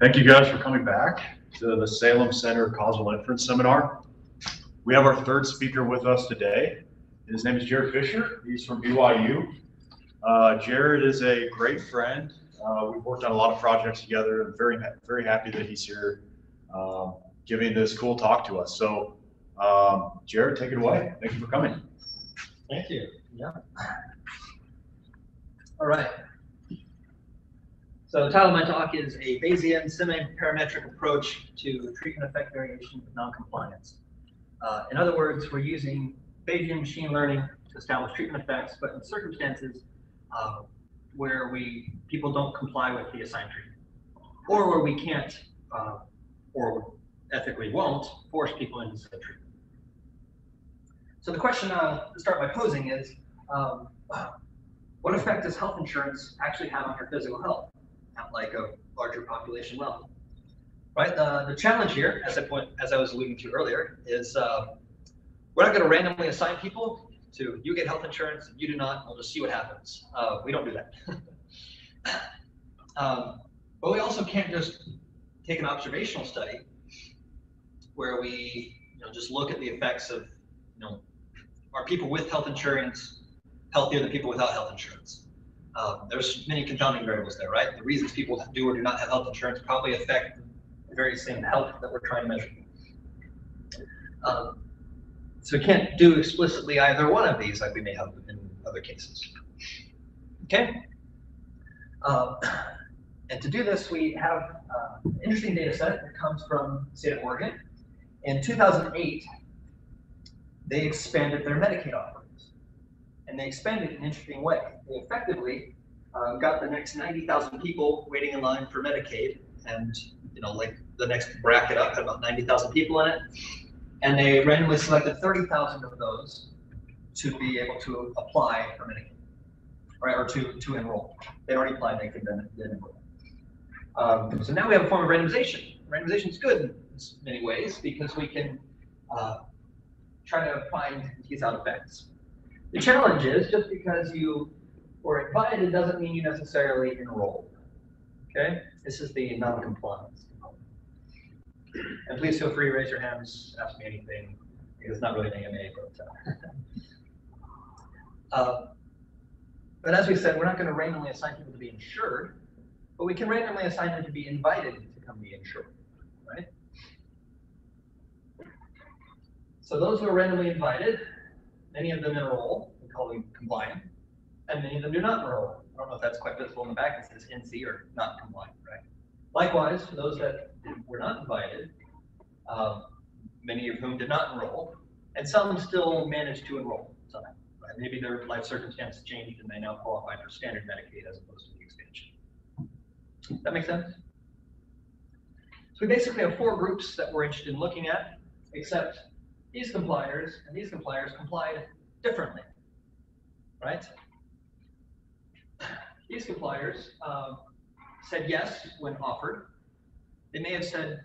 Thank you guys for coming back to the Salem Center Causal Inference Seminar. We have our third speaker with us today. His name is Jared Fisher. He's from BYU. Uh, Jared is a great friend. Uh, we've worked on a lot of projects together. I'm very, very happy that he's here um, giving this cool talk to us. So, um, Jared, take it away. Thank you for coming. Thank you. Yeah. All right. So the title of my talk is a Bayesian semi-parametric approach to treatment effect variation with noncompliance. Uh, in other words, we're using Bayesian machine learning to establish treatment effects, but in circumstances uh, where we people don't comply with the assigned treatment, or where we can't, uh, or ethically won't, force people into said treatment. So the question uh, to start by posing is, um, what effect does health insurance actually have on your physical health at like a larger population level? Right. The, the challenge here, as I point, as I was alluding to earlier, is uh, we're not going to randomly assign people to you get health insurance, you do not. We'll just see what happens. Uh, we don't do that. um, but we also can't just take an observational study where we you know just look at the effects of you know are people with health insurance healthier than people without health insurance? Um, there's many confounding variables there, right? The reasons people do or do not have health insurance probably affect the very same health that we're trying to measure. Um, so we can't do explicitly either one of these like we may have in other cases. Okay? Um, and to do this, we have uh, an interesting data set that comes from the state of Oregon. In 2008, they expanded their Medicaid offerings. And they expanded in an interesting way. They effectively uh, got the next 90,000 people waiting in line for Medicaid, and you know, like the next bracket up had about 90,000 people in it. And they randomly selected 30,000 of those to be able to apply for Medicaid, right, or to, to enroll. They already applied, they could then, then enroll. Um, so now we have a form of randomization. Randomization is good in many ways because we can uh, try to find these out effects. The challenge is just because you were invited doesn't mean you necessarily enrolled. Okay? This is the non-compliance component. And please feel free to raise your hands, ask me anything. It's not really an AMA, but uh, uh, but as we said, we're not going to randomly assign people to be insured, but we can randomly assign them to be invited to come be insured, right? So those who are randomly invited, many of them enroll, we call them compliant, and many of them do not enroll. I don't know if that's quite visible in the back, it says NC or not compliant, right? Likewise, for those that were not invited, um, many of whom did not enroll, and some still managed to enroll somehow. Right? Maybe their life circumstances changed and they now qualify for standard Medicaid as opposed to the expansion. That makes sense? So we basically have four groups that we're interested in looking at, except these compliers and these compliers complied differently, right? These compliers um, said yes when offered. They may have said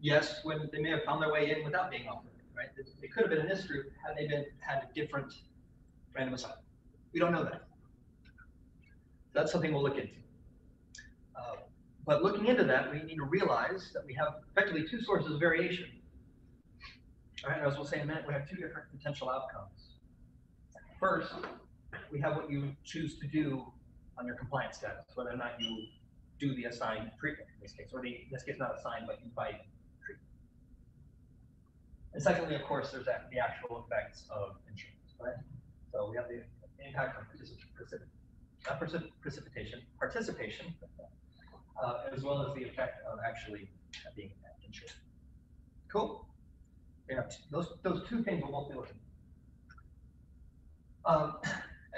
yes when they may have found their way in without being offered, right? They could have been in this group had they been had a different random assignment. We don't know that. That's something we'll look into. Uh, but looking into that, we need to realize that we have effectively two sources of variation. All right, as we'll say in a minute, we have two different potential outcomes. First, we have what you choose to do on your compliance status, whether or not you do the assigned treatment in this case, or the, in this case not assigned, but invite treatment. And secondly, of course, there's that, the actual effects of insurance, right? So we have the impact of precip not precip precipitation, participation, uh, as well as the effect of actually being insured. Cool. Yeah, those, those two things we'll both be looking um,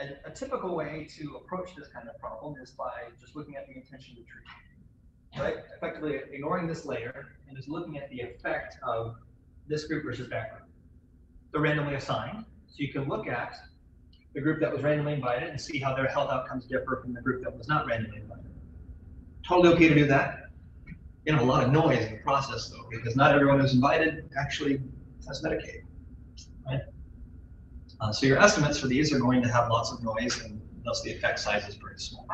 a, a, typical way to approach this kind of problem is by just looking at the intention to treat, right? Effectively ignoring this layer and just looking at the effect of this group versus that group. They're randomly assigned, so you can look at the group that was randomly invited and see how their health outcomes differ from the group that was not randomly invited. Totally okay to do that. You know, a lot of noise in the process though, because not everyone who's invited actually has Medicaid, right? Uh, so your estimates for these are going to have lots of noise and thus the effect size is very small.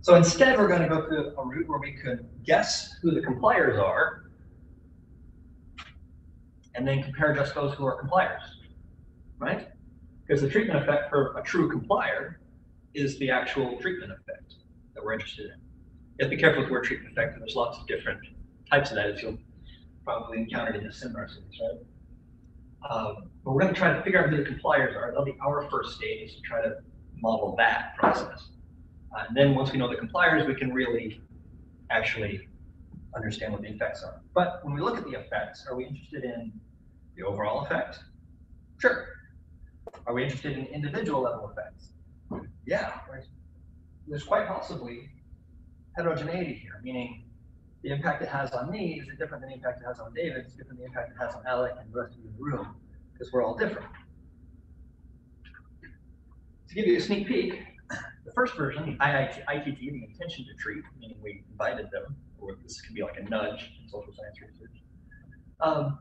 So instead, we're going to go through a route where we could guess who the compliers are and then compare just those who are compliers, right? Because the treatment effect for a true complier is the actual treatment effect that we're interested in. You have to be careful with the word treatment effect, and there's lots of different types of that, as you'll probably encountered in the seminar right? Um, but we're going to try to figure out who the compliers are. That'll be our first stage is to try to model that process. Uh, and then once we know the compliers, we can really actually understand what the effects are. But when we look at the effects, are we interested in the overall effect? Sure. Are we interested in individual level effects? Yeah. right. There's quite possibly heterogeneity here, meaning the impact it has on me is different than the impact it has on David, it's different than the impact it has on Alec and the rest of the room, because we're all different. To give you a sneak peek, the first version, the ITT, the intention to treat, meaning we invited them, or this could be like a nudge in social science research, um,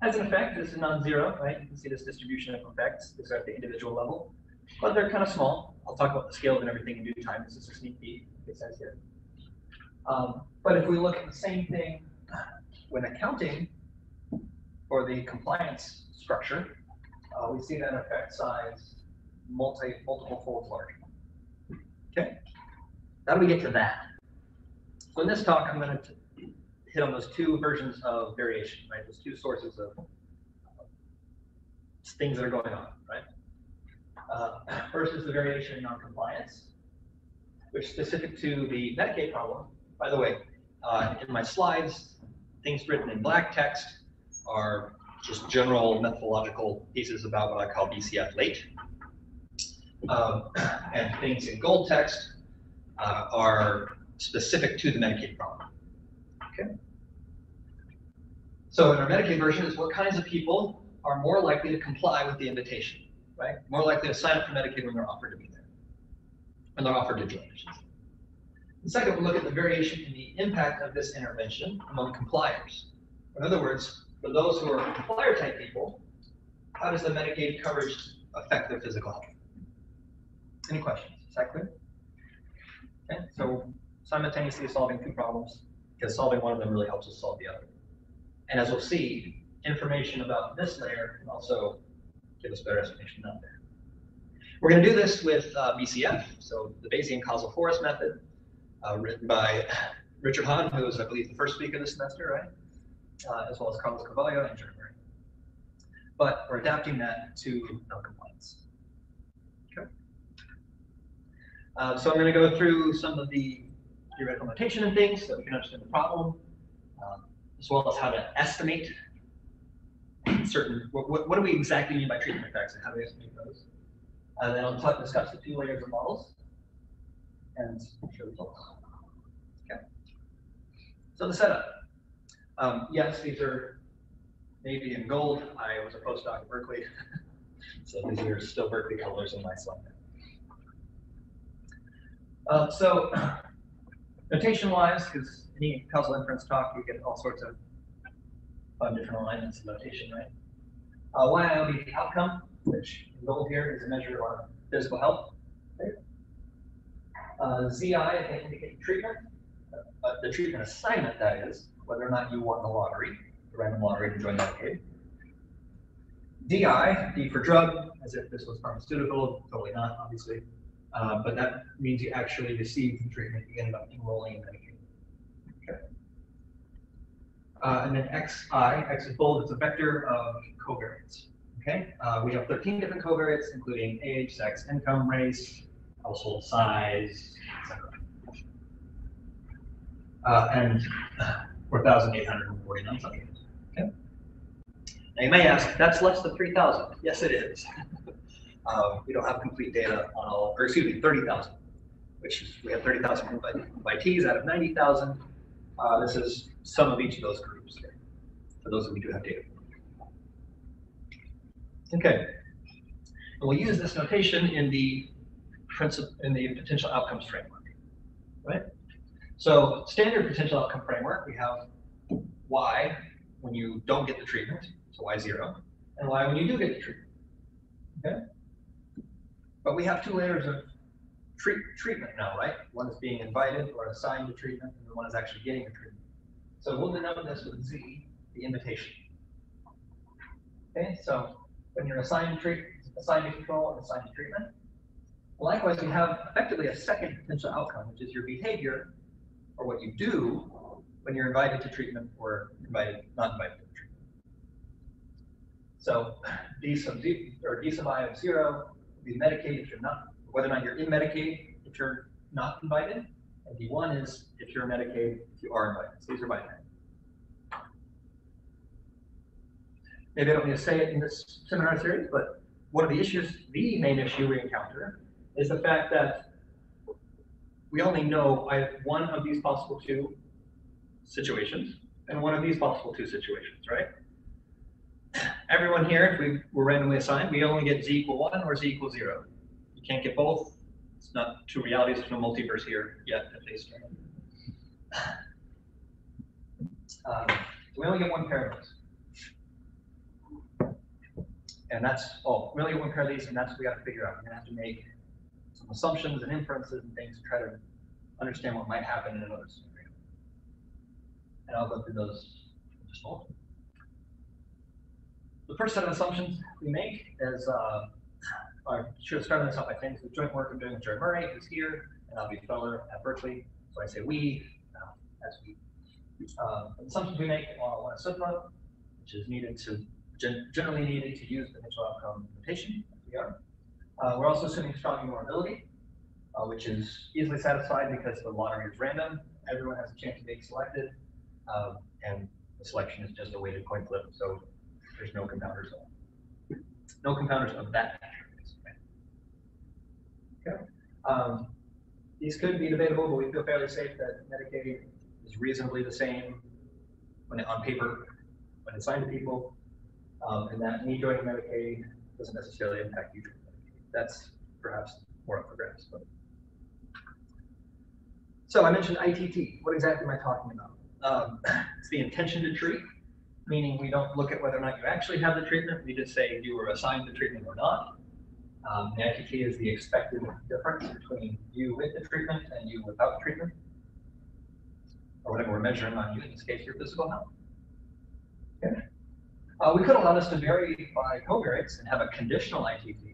has an effect. This is non-zero, right? You can see this distribution of effects. Are at the individual level, but they're kind of small. I'll talk about the scale and everything in due time. This is a sneak peek. It says here. Um, but if we look at the same thing when accounting for the compliance structure, uh, we see that effect size multi multiple folds larger. Okay, how do we get to that? So in this talk, I'm going to hit on those two versions of variation, right? Those two sources of things that are going on, right? Uh, first is the variation in noncompliance, which is specific to the Medicaid problem. By the way, uh, in my slides, things written in black text are just general methodological pieces about what I call BCF late. Um, and things in gold text uh, are specific to the Medicaid problem. Okay. So in our Medicaid version is what kinds of people are more likely to comply with the invitation, right? More likely to sign up for Medicaid when they're offered to be there, when they're offered to join. Second, we'll look at the variation in the impact of this intervention among compliers. In other words, for those who are complier type people, how does the Medicaid coverage affect their physical health? Any questions? Is that clear? Okay, so simultaneously solving two problems, because solving one of them really helps us solve the other. And as we'll see, information about this layer can also give us better estimation out there. We're going to do this with uh, BCF, so the Bayesian causal forest method, uh, written by Richard Hahn, who is, I believe, the first speaker this semester, right? Uh, as well as Carlos Carvalho and Jeremy. But we're adapting that to non-compliance. Okay. Uh, so I'm going to go through some of the theoretical notation and things so we can understand the problem, um, as well as how to estimate certain, what, what, what do we exactly mean by treatment effects and how do we estimate those? And then I'll discuss the two layers of models and show results. Okay. So the setup. Um, yes, these are navy and gold. I was a postdoc at Berkeley, so these are still Berkeley colors in my slide. Uh, so notation-wise, because any causal inference talk, you get all sorts of fun different alignments of notation, right? Uh, YIOB outcome, which in gold here is a measure of physical health. Uh, ZI, if they indicate treatment, uh, the treatment assignment, that is, whether or not you won the lottery, the random lottery to join Medicaid. DI, D for drug, as if this was pharmaceutical, totally not, obviously. Uh, but that means you actually received the treatment, you ended up enrolling in Medicaid. Okay. Uh, and then XI, X is bold, it's a vector of covariates. Okay, uh, we have 13 different covariates, including age, sex, income, race, household size, etc. Uh, and 4,849 subjects. Okay. Now you may ask, that's less than 3,000. Yes, it is. um, we don't have complete data on all, or excuse me, 30,000, which is, we have 30,000 invitees out of 90,000. Uh, this is some of each of those groups here, for those that we do have data for. Okay. And we'll use this notation in the principle in the potential outcomes framework, right? So standard potential outcome framework, we have y when you don't get the treatment, so y zero, and y when you do get the treatment. Okay. But we have two layers of treat, treatment now, right? One is being invited or assigned to treatment, and the one is actually getting the treatment. So we'll denote this with Z, the invitation. Okay, so when you're assigned to treat, assigned to control and assigned to treatment, likewise, you have effectively a second potential outcome, which is your behavior or what you do when you're invited to treatment or invited, not invited to treatment. So D sub Z or D sub I of zero be Medicaid if you're not, whether or not you're in Medicaid if you're not invited, and D1 is if you're Medicaid if you are invited. So these are binary. Maybe I don't need to say it in this seminar series, but one of the issues, the main issue we encounter is the fact that we only know one of these possible two situations and one of these possible two situations, right? Everyone here, if we were randomly assigned, we only get z equal one or z equal zero. You can't get both. It's not two realities. There's no multiverse here yet, at least. Um, we only get one pair of those. And that's, oh, we only get one pair of these, and that's what we got to figure out. We're gonna have to make some assumptions and inferences and things to try to understand what might happen in another scenario. And I'll go through those in just a moment. The first set of assumptions we make is, uh, I should start this off by saying the joint work I'm doing with Jared Murray, who's here, and Avi Feller at Berkeley. So I say we, uh, as we. Uh, assumptions we make are one sigma, which is needed to, gen generally needed to use the mutual outcome notation, as we are. Uh, we're also assuming strong ignorability, uh, which is easily satisfied because the lottery is random. Everyone has a chance of being selected, um, and the selection is just a weighted coin flip, so there's no confounders. No compounders of that nature. Okay. Um, these could be debatable, but we feel fairly safe that Medicaid is reasonably the same when it, on paper when it's signed to people, um, and that me joining Medicaid doesn't necessarily impact you that's perhaps more up for grabs. But. So I mentioned ITT. What exactly am I talking about? Um, it's the intention to treat, meaning we don't look at whether or not you actually have the treatment. We just say you were assigned the treatment or not. Um, the ITT is the expected difference between you with the treatment and you without treatment, or whatever we're measuring on you, in this case, your physical health. Okay. Uh, we could allow this to vary by covariates and have a conditional ITT.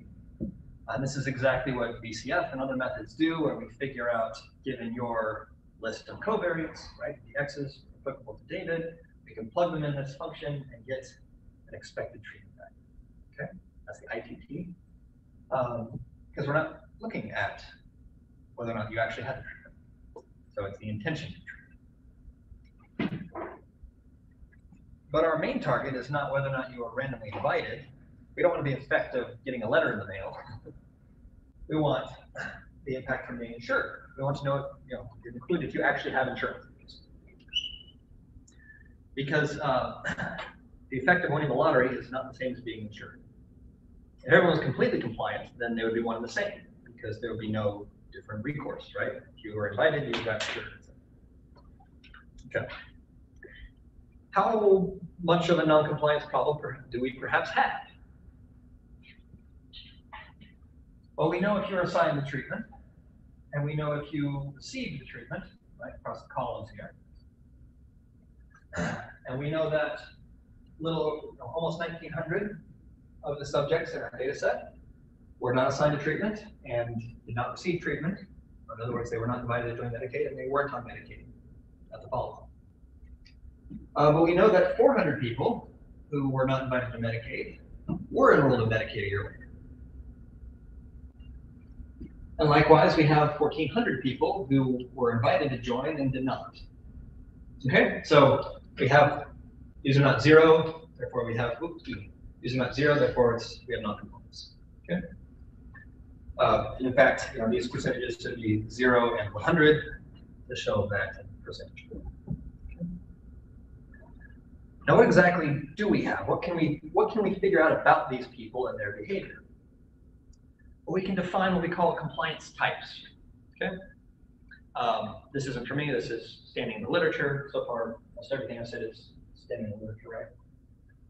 And this is exactly what BCF and other methods do, where we figure out, given your list of covariates, right, the x's applicable to David, we can plug them in this function and get an expected treatment value. Okay, that's the ITT. Because um, we're not looking at whether or not you actually had the treatment. So it's the intention to treat. But our main target is not whether or not you are randomly divided, we don't want to be of getting a letter in the mail. we want the impact from being insured. We want to know, you know, include if you actually have insurance. Because uh, the effect of winning the lottery is not the same as being insured. If everyone was completely compliant, then they would be one and the same because there would be no different recourse, right? If you were invited, you got insured. Okay. How much of a non-compliance problem do we perhaps have? Well, we know if you're assigned the treatment, and we know if you received the treatment, right, across the columns here. And we know that little, you know, almost 1900 of the subjects in our data set were not assigned a treatment and did not receive treatment. In other words, they were not invited to join Medicaid and they weren't on Medicaid at the follow-up. Uh, but we know that 400 people who were not invited to Medicaid were enrolled in Medicaid a year later. And likewise, we have 1,400 people who were invited to join and did not. Okay, so we have these are not zero, therefore we have, oops, these are not zero, therefore it's, we have non-components. Okay. Uh, in fact, you know, these percentages should be zero and 100 to show that percentage. Okay. Now, what exactly do we have? What can we what can we figure out about these people and their behavior? We can define what we call compliance types. Okay. Um, this isn't for me. This is standing in the literature. So far, most everything I said is standing in the literature, right?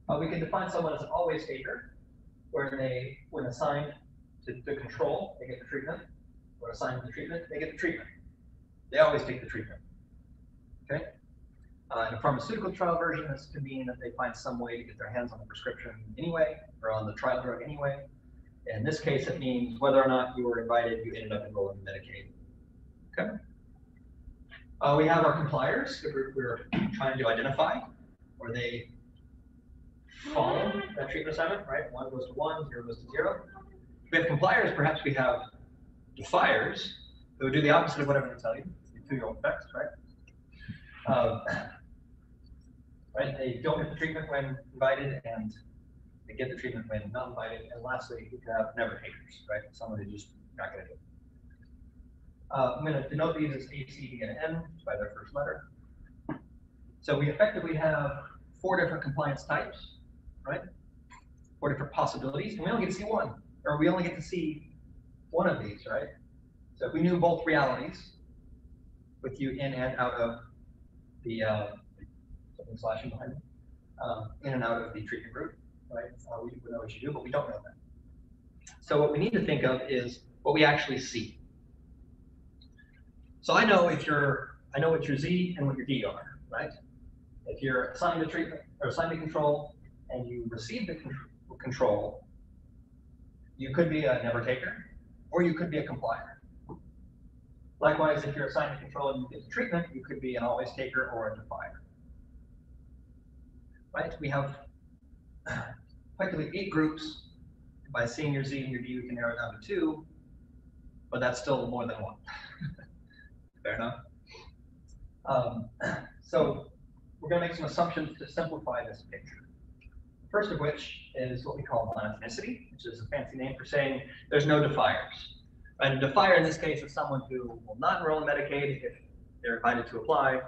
Uh, we can define someone as an always taker, where they, when assigned to the control, they get the treatment. or assigned to the treatment, they get the treatment. They always take the treatment. Okay? Uh, in a pharmaceutical trial version, this could mean that they find some way to get their hands on the prescription anyway, or on the trial drug anyway. In this case, it means whether or not you were invited, you ended up enrolling in Medicaid. Okay? Uh, we have our compliers that we're, trying to identify, or they follow that treatment assignment, right? One goes to one, zero goes to zero. If we have compliers, perhaps we have defiers who do the opposite of what I'm going to tell you, to your own effects, right? Um, right, they don't get the treatment when invited and they get the treatment when not invited. And lastly, we can have never takers, right? Someone who's just not gonna do it. Uh, I'm gonna denote these as A, C, D, and N by their first letter. So we effectively have four different compliance types, right? Four different possibilities, and we only get to see one, or we only get to see one of these, right? So if we knew both realities, with you in and out of the, uh, something slashing behind me, um, in and out of the treatment group, right? Uh, we would know what you do, but we don't know that. So what we need to think of is what we actually see. So I know if you're, I know what your Z and what your D are, right? If you're assigned to treatment or assigned to control and you receive the con- control, you could be a never taker or you could be a complier. Likewise, if you're assigned to control and you get the treatment, you could be an always taker or a defier. Right? We have effectively eight groups. By seeing your Z and your D, we can narrow it down to two, but that's still more than one. Fair enough. Um, so we're going to make some assumptions to simplify this picture. First of which is what we call monotonicity, which is a fancy name for saying there's no defiers. And a defier in this case is someone who will not enroll in Medicaid if they're invited to apply,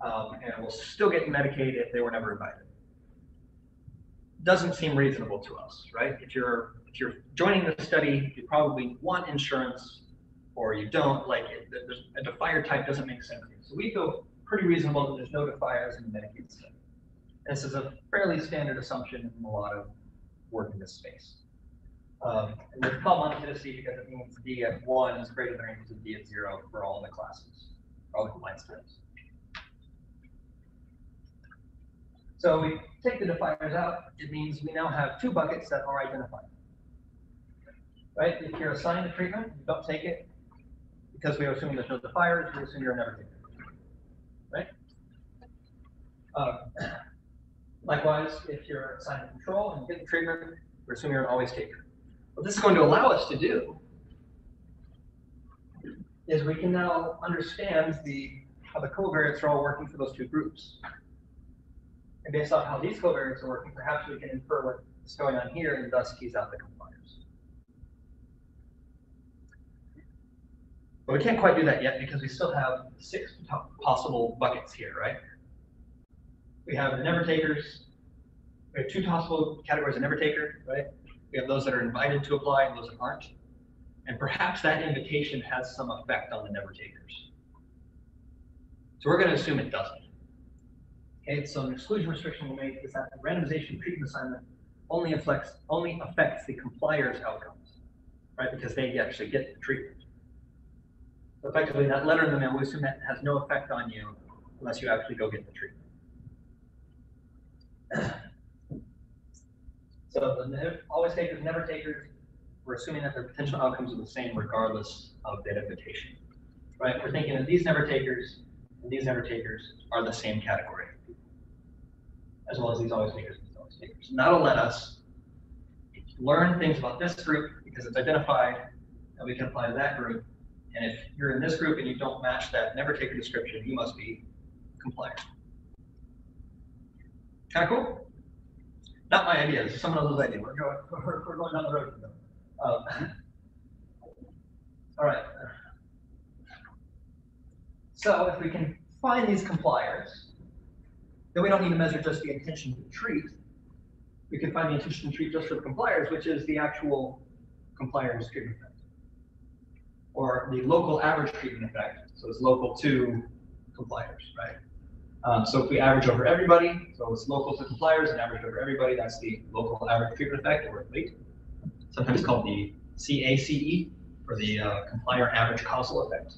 um, and will still get Medicaid if they were never invited. Doesn't seem reasonable to us, right? If you're if you're joining the study, you probably want insurance, or you don't. Like it, a defier type doesn't make sense. So we feel pretty reasonable that there's no defiers in the Medicaid study. This is a fairly standard assumption in a lot of work in this space. Um, and it's called monotonicity because it means D at one is greater than or equal to D at zero for all the classes, all the compliance types. So we take the defiers out, it means we now have two buckets that are identified. Right, if you're assigned a treatment, you don't take it, because we are assuming there's no defiers, we assume you're a never taker. Right? Um, Likewise, if you're assigned to control and you get the treatment, we assume you're an always taker. What this is going to allow us to do is we can now understand the, how the covariates are all working for those two groups. And based on how these covariates are working, perhaps we can infer what's going on here and thus tease out the compliers. But we can't quite do that yet because we still have six possible buckets here, right? We have the never takers. We have two possible categories of never taker, right? We have those that are invited to apply and those that aren't. And perhaps that invitation has some effect on the never takers. So we're going to assume it doesn't. Okay, so an exclusion restriction we'll make is that the randomization treatment assignment only affects only affects the compliers outcomes, right? Because they actually get the treatment. So effectively, that letter in the mail, we assume that has no effect on you unless you actually go get the treatment. So the always takers, never takers, we're assuming that their potential outcomes are the same regardless of that invitation. Right? We're thinking that these never takers and these never takers are the same category. As well as these always takers and these always takers. And that'll let us learn things about this group because it's identified and we can apply to that group. And if you're in this group and you don't match that never taker description, you must be compliant. Kind of cool? Not my idea, someone else's idea. We're going, we're, we're going down the road. Um, All right. So if we can find these compliers, then we don't need to measure just the intention to treat. We can find the intention to treat just for the compliers, which is the actual compliers treatment effect. Or the local average treatment effect, so it's local to compliers, right? Um, so if we average over everybody, so it's local to compliers and average over everybody, that's the local average treatment effect or rate. Sometimes called the CACE. for the uh, complier average causal effect.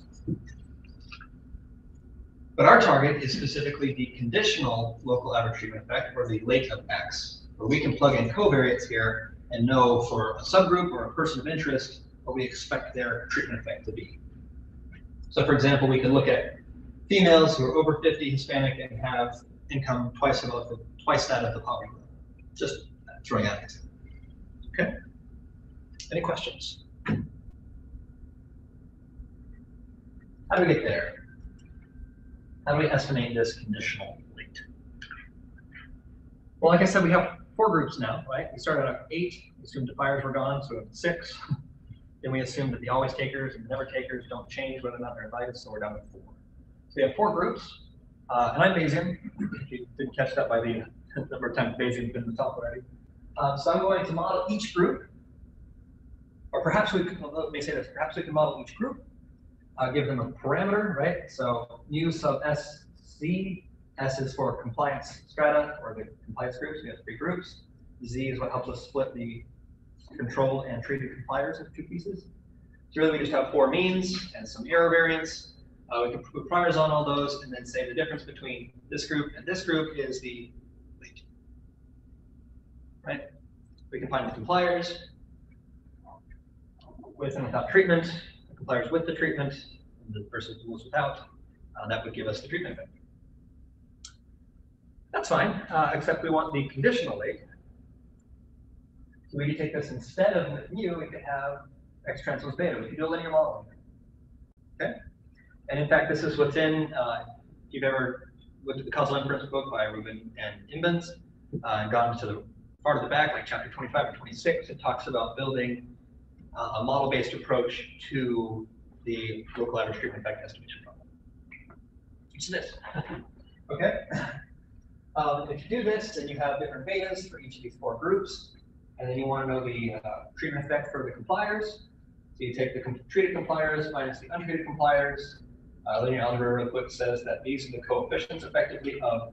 But our target is specifically the conditional local average treatment effect, or the late of X, where we can plug in covariates here and know for a subgroup or a person of interest what we expect their treatment effect to be. So for example, we can look at females who are over 50 Hispanic and have income twice above the, twice that of the poverty level. Just throwing out. Okay? Any questions? How do we get there? How do we estimate this conditional late? Well, like I said, we have four groups now, right? We started at eight, we assumed defiers were gone, so we have six. Then we assumed that the always takers and the never takers don't change whether or not they're invited, so we're down to four. So we have four groups, uh, and I'm Bayesian. If you didn't catch that by the number of times Bayesian's been in the top already. Um, so I'm going to model each group, or perhaps we could, well, let me say this, perhaps we can model each group, uh, give them a parameter, right? So mu sub SC, S is for compliance strata, or the compliance groups, we have three groups. Z is what helps us split the control and treated compliers into two pieces. So really we just have four means and some error variance. Uh, we can put priors on all those and then say the difference between this group and this group is the weight. Right? We can find the compliers with and without treatment, compliers with the treatment, and the ones without. Uh, that would give us the treatment effect. That's fine, uh, except we want the conditional late. So we could take this instead of mu, we could have x transpose beta. We could do a linear model. Okay? And in fact, this is what's in, uh, if you've ever looked at the causal inference book by Rubin and Imbens, uh, and gone to the part of the back, like chapter 25 or 26, it talks about building a model-based approach to the local average treatment effect estimation problem. It's this. okay? Um, if you do this, then you have different betas for each of these four groups. And then you want to know the uh, treatment effect for the compliers. So you take the com treated compliers minus the untreated compliers. Uh, linear algebra real quick says that these are the coefficients effectively of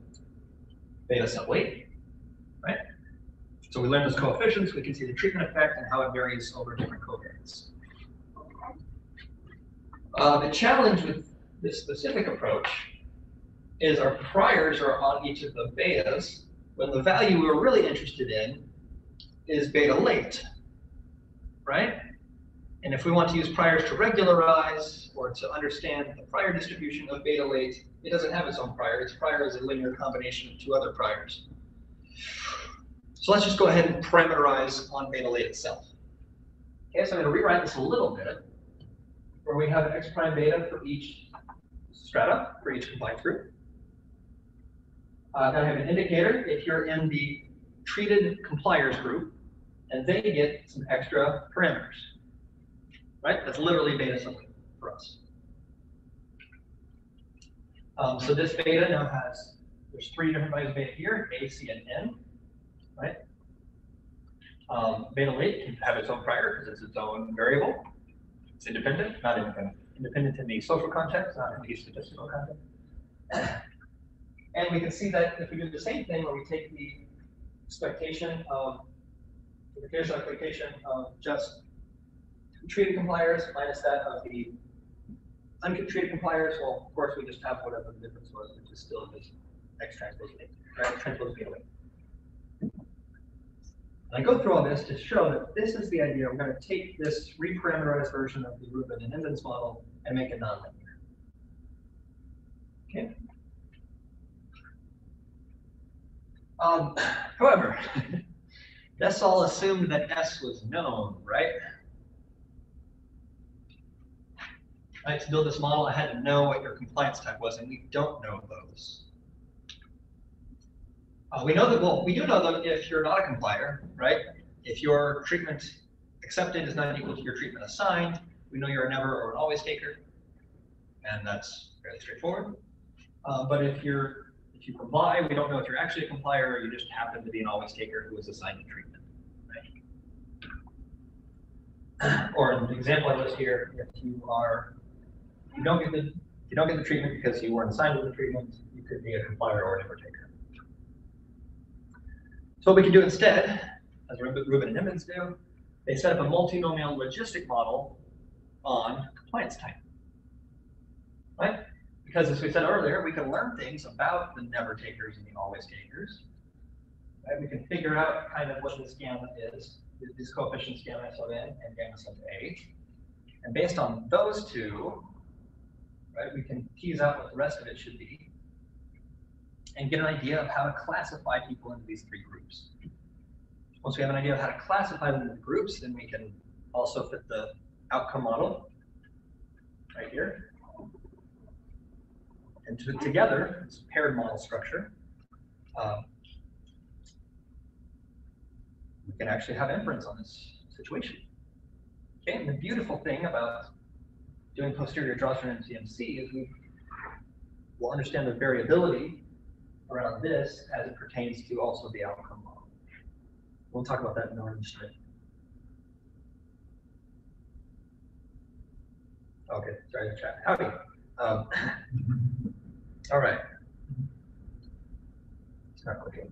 beta sub late? So we learn those coefficients, we can see the treatment effect and how it varies over different covariates. Uh, the challenge with this specific approach is our priors are on each of the betas, when the value we're really interested in is beta late, right? And if we want to use priors to regularize or to understand the prior distribution of beta late, it doesn't have its own prior. Its prior is a linear combination of two other priors. So let's just go ahead and parameterize on beta late itself. Okay, so I'm going to rewrite this a little bit, where we have x prime beta for each strata, for each compliance group. Uh, then I have an indicator if you're in the treated compliers group, and they get some extra parameters. Right? That's literally beta something for us. Um, so this beta now has, there's three different values of beta here, A, C, and N, right? Um, beta late can have its own prior because it's its own variable. It's independent, not independent. Independent in the social context, not in the statistical context. And we can see that if we do the same thing where we take the expectation of the conditional expectation of just treated compliers minus that of the untreated compliers, well, of course, we just have whatever the difference was, which is still this x transpose A, right? Transpose B away. And I go through all this to show that this is the idea. We're going to take this reparameterized version of the Rubin and Imbens model and make it nonlinear. Okay. Um, however, that's all assumed that S was known, right? Right, to build this model, I had to know what your compliance type was, and we don't know those. Uh, we know that, well, we do know that if you're not a complier, right? If your treatment accepted is not equal to your treatment assigned, we know you're a never or an always taker, and that's fairly straightforward. Uh, but if you're if you comply, we don't know if you're actually a complier or you just happen to be an always taker who was assigned to treatment. Right? Or an example I list here, if you are you don't get the you don't get the treatment because you weren't assigned to the treatment, you could be a complier or a never taker. So what we can do instead, as Rubin and Imbens do, they set up a multinomial logistic model on compliance type. Right? Because as we said earlier, we can learn things about the never takers and the always takers. Right? We can figure out kind of what this gamma is, these coefficients gamma sub n and gamma sub a. And based on those two, right, we can tease out what the rest of it should be and get an idea of how to classify people into these three groups. Once we have an idea of how to classify them into groups, then we can also fit the outcome model right here. And to, together, it's a paired model structure. Um, we can actually have inference on this situation. Okay, and the beautiful thing about doing posterior draws from MCMC is we will understand the variability around this as it pertains to also the outcome model. We'll talk about that in a minute. Okay, sorry to chat. Howdy. Um, all right. It's not clicking.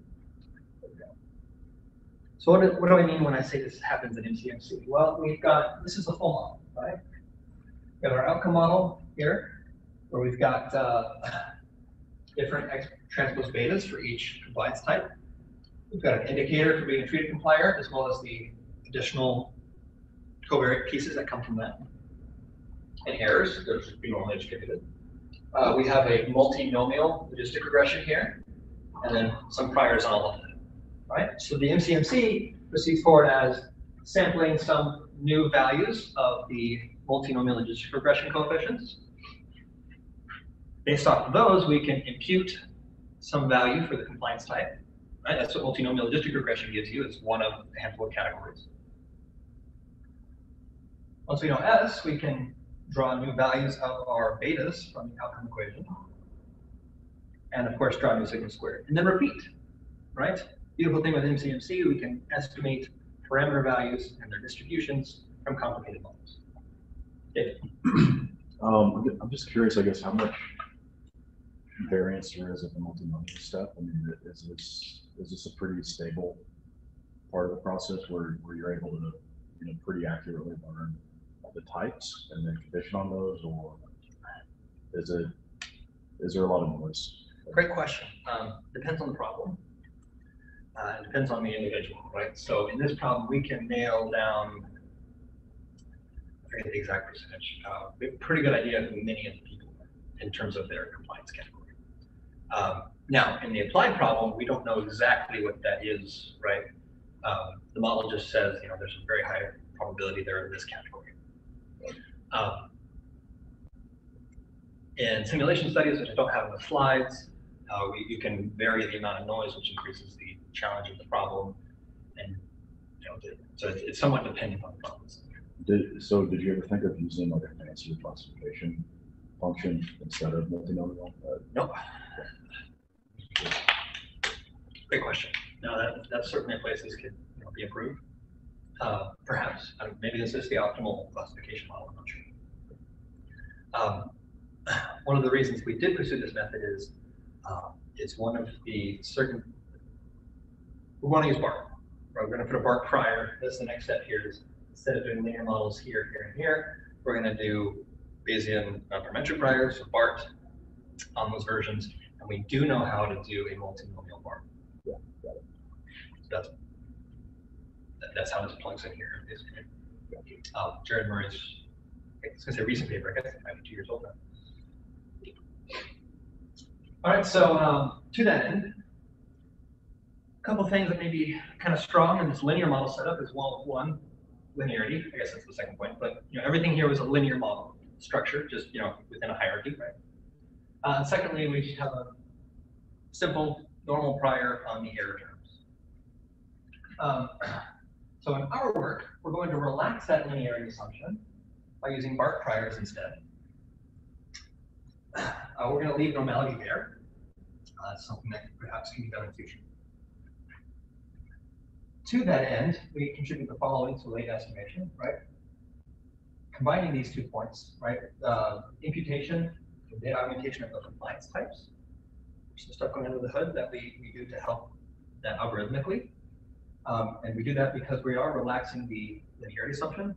So what do, what do I mean when I say this happens in MCMC? Well, we've got, this is the full model, right? We have our outcome model here, where we've got uh, different X transpose betas for each compliance type. We've got an indicator for being a treated complier, as well as the additional covariate pieces that come from that. And errors, those should be normally distributed. Uh, we have a multinomial logistic regression here, and then some priors on all of them right? So the MCMC proceeds forward as sampling some new values of the multinomial logistic regression coefficients. Based off of those, we can impute some value for the compliance type. Right? That's what multinomial logistic regression gives you. It's one of a handful of categories. Once we know S, we can draw new values of our betas from the outcome equation. And of course, draw new sigma squared. And then repeat, right? beautiful thing with MCMC, we can estimate parameter values and their distributions from complicated models. David? Um, I'm just curious, I guess, how much variance there is at the multinomial step? I mean, is this, is this a pretty stable part of the process where, where you're able to, you know, pretty accurately learn the types and then condition on those, or is it, is there a lot of noise? Great question. Um, depends on the problem. Uh, it depends on the individual, right? So in this problem, we can nail down, the exact percentage, uh, pretty good idea of who many of the people in terms of their compliance category. Um, now, in the applied problem, we don't know exactly what that is, right? Um, the model just says, you know, there's a very high probability they're in this category. Um, in simulation studies, which I don't have in the slides, uh, we, you can vary the amount of noise, which increases the challenge of the problem. And you know, so it's, it's somewhat dependent on the problem. Did, so did you ever think of using like a fancier classification function instead of multinomial? Uh, nope. Great question. No, that, that's certainly a place this could you know, be improved. Uh, perhaps. I mean, maybe this is the optimal classification model. I'm not sure. Um, one of the reasons we did pursue this method is uh, it's one of the certain we want to use BART. Right? We're going to put a BART prior. That's the next step here is instead of doing linear models here, here, and here, we're going to do Bayesian uh, parametric priors, so BART on those versions. And we do know how to do a multinomial BART. Yeah, got it. So that's, that's how this plugs in here. Basically. Um, Jared Murray's, I was going to say recent paper, I guess it might be two years old now. All right, so um, to that end, a couple things that may be kind of strong in this linear model setup is well, one, linearity. I guess that's the second point, but you know, everything here was a linear model structure, just you know, within a hierarchy, right? Uh, secondly, we just have a simple normal prior on the error terms. Um, so in our work, we're going to relax that linearity assumption by using BART priors instead. Uh, we're going to leave normality there. Uh, something that perhaps can be done in the future. To that end, we contribute the following to late estimation, right? Combining these two points, right? Uh, imputation, data augmentation of the compliance types. Some stuff going under the hood that we, we do to help that algorithmically. Um, and we do that because we are relaxing the linearity assumption.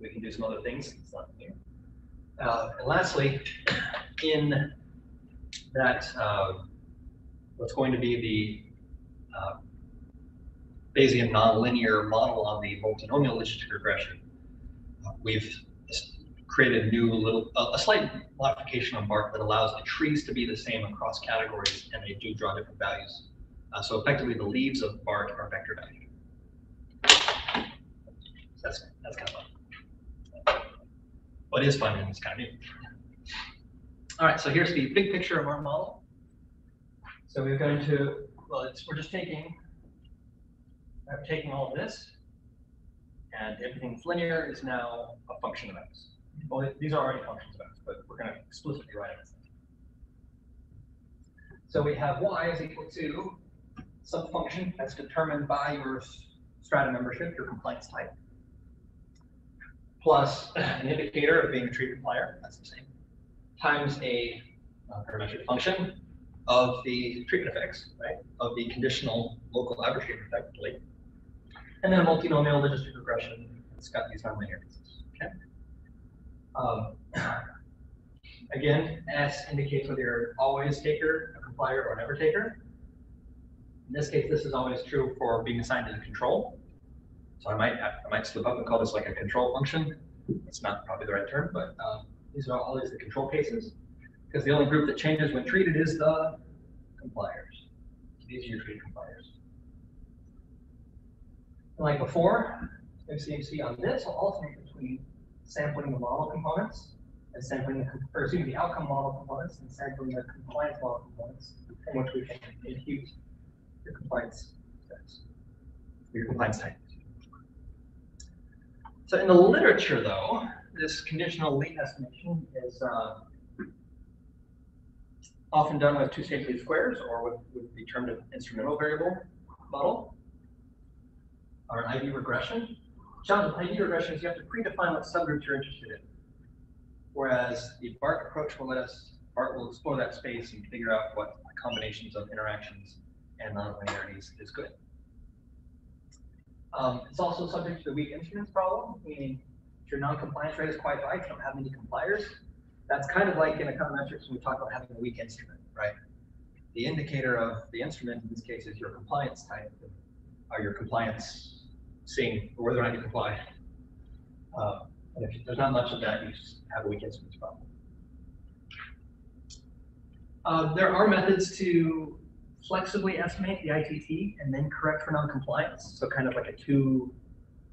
we can do some other things. It's not. Uh, and lastly, in that, uh, what's going to be the, uh, Bayesian nonlinear model on the multinomial logistic regression, we've created a new little, a, slight modification on BART that allows the trees to be the same across categories, and they do draw different values. Uh, so effectively, the leaves of BART are vector valued. That's, that's kind of fun. What is fun and it's kind of new. All right, so here's the big picture of our model. So we're going to, well, we're just taking, I'm taking all of this, and everything that's linear is now a function of x. Well, these are already functions of x, but we're going to explicitly write it. So we have y is equal to some function that's determined by your strata membership, your compliance type, plus an indicator of being a tree complier, that's the same, times a uh, parametric function of the treatment effects, right, of the conditional local average treatment effectively, and then a multinomial logistic regression. It's got these nonlinearities. Okay. Um, again, S indicates whether you're always taker, a complier, or never taker. In this case, this is always true for being assigned as a control. So I might I might slip up and call this like a control function. It's not probably the right term, but um, these are always the control cases because the only group that changes when treated is the compliers. These are your treated compliers. Like before, MCMC on this will alternate between sampling the model components and sampling the, or excuse me, the outcome model components and sampling the compliance model components from which we can impute your compliance steps, your compliance type. So in the literature, though, this conditional weight estimation is uh, often done with two-stage least squares or with, with the termed an instrumental variable model or an IV regression. Challenge with IV regression is you have to predefine what subgroups you're interested in. Whereas the BART approach will let us, BART will explore that space and figure out what combinations of interactions and nonlinearities is good. Um, it's also subject to the weak instruments problem, meaning if your non-compliance rate is quite high, you don't have many compliers. That's kind of like in econometrics when we talk about having a weak instrument, right? The indicator of the instrument in this case is your compliance type, or your compliance seeing whether or not you comply. Uh, if there's not much of that, you have a weak instruments problem. Uh, there are methods to flexibly estimate the ITT and then correct for non-compliance. So kind of like a two,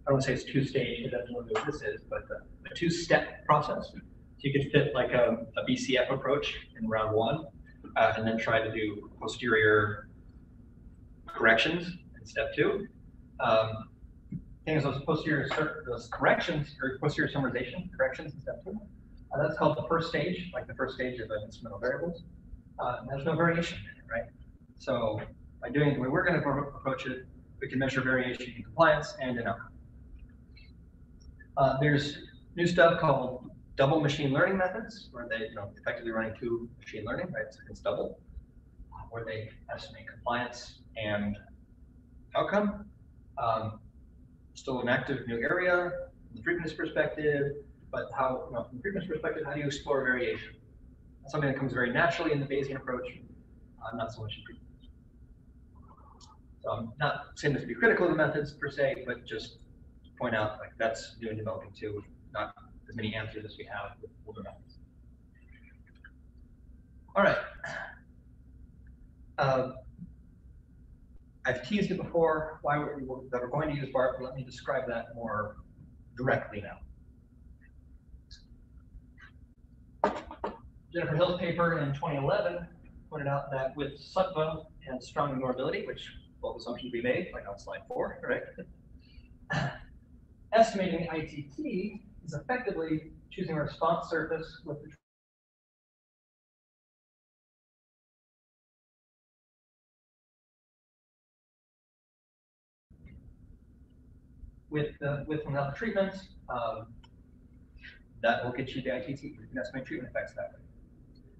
I don't want to say it's two-stage, because that's what this is, but a, a two-step process. So you could fit like a, a BCF approach in round one, uh, and then try to do posterior corrections in step two. Um, those posterior those corrections or posterior summarization corrections in step two. Uh, that's called the first stage, like the first stage of the instrumental variables. Uh, there's no variation in it, right? So by doing the way we're going to approach it, we can measure variation in compliance and in outcome. Uh, there's new stuff called double machine learning methods, where they, you know, effectively running two machine learning, right? So it's double, uh, where they estimate compliance and outcome. Um, still an active new area from the frequentist perspective, but how, you know, from the frequentist perspective, how do you explore variation? That's something that comes very naturally in the Bayesian approach, uh, not so much in frequentist. So I'm not saying this to be critical of the methods per se, but just point out like that's new and developing too, not as many answers as we have with older methods. All right. Uh, I've teased it before why we're, that we're going to use BART, but let me describe that more directly now. Jennifer Hill's paper in 2011 pointed out that with SUTVA and strong ignorability, which both assumptions we made, like on slide four, right? Estimating ITT is effectively choosing a response surface with the with the with another treatment, um, that will get you the ITT. You can estimate treatment effects that way.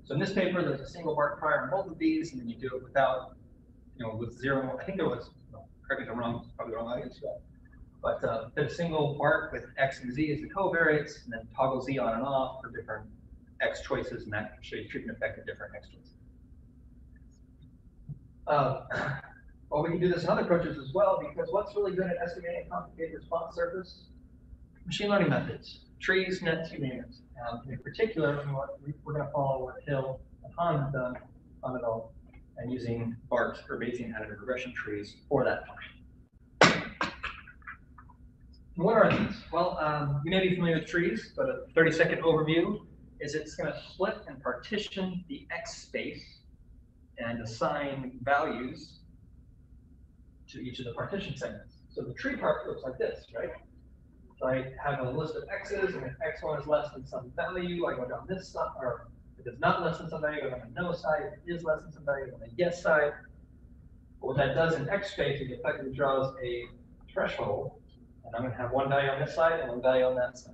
So in this paper, there's a single BART prior on both of these, and then you do it without, you know, with zero. I think there was, correct me if I'm wrong, probably the wrong audience, but But uh, a single BART with X and Z as the covariates, and then toggle Z on and off for different X choices, and that shows you treatment effect of different X choices. Uh, Well, we can do this in other approaches as well, because what's really good at estimating complicated response surface? Machine learning methods, trees, nets, you name it. Um, in particular, we're gonna follow what Hill and Hahn have done on it all, and using BART or Bayesian additive regression trees for that function. What are these? Well, um, you may be familiar with trees, but a thirty second overview is it's gonna split and partition the X space and assign values to each of the partition segments. So the tree part looks like this, right? So I have a list of X's, and if X one is less than some value, I go down this side, or if it's not less than some value, I go down the no side, if it is less than some value, on the yes side. But what that does in X space is it effectively draws a threshold, and I'm gonna have one value on this side and one value on that side.